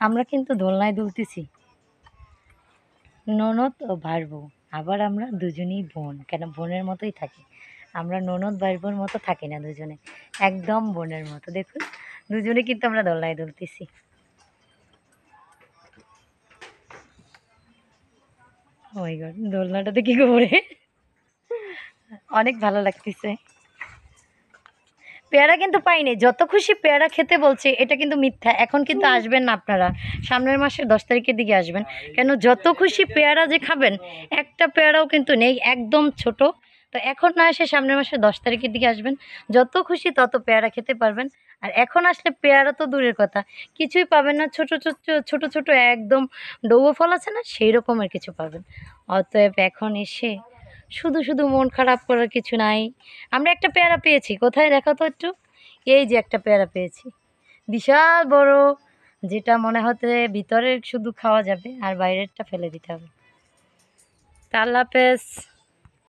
আমরা কিন্তু দোলনায় দুলতেছি। ননদ ও ভাই বউ আবার আমরা দুজনেই বোন, কেন বোনের মতোই থাকি। আমরা ননদ ভাই বোন মতো থাকি না দুজনে, একদম বোনের মতো। দেখুন, দুজনে কিন্তু আমরা দোলনায় দুলতেছি। ওই গড দোলনাটাতে কি করে? অনেক ভালো লাগতেছে। পেয়ারা কিন্তু পাইনি। যত খুশি পেয়ারা খেতে বলছে এটা কিন্তু মিথ্যা। এখন কিন্তু আসবেন না আপনারা। সামনের মাসের দশ তারিখের দিকে আসবেন। কেন? যত খুশি পেয়ারা যে খাবেন একটা পেয়ারাও কিন্তু নেই একদম ছোট। তো এখন না এসে সামনের মাসের দশ তারিখের দিকে আসবেন। যত খুশি তত পেয়ারা খেতে পারবেন। আর এখন আসলে পেয়ারা তো দূরের কথা। কিছুই পাবেন না। ছোট ছোট ছোট ছোট একদম ডৌবো ফল আছে না সেই রকমের কিছু পাবেন। অতএব এখন এসে শুধু শুধু মন খারাপ করার কিছু নাই। আমরা একটা পেয়ারা পেয়েছি, কোথায় দেখো তো একটু? এই যে একটা পেয়ারা পেয়েছি। বিশাল বড়, যেটা মনে হতে ভিতরে শুধু খাওয়া যাবে আর বাইরেরটা ফেলে দিতে হবে। তা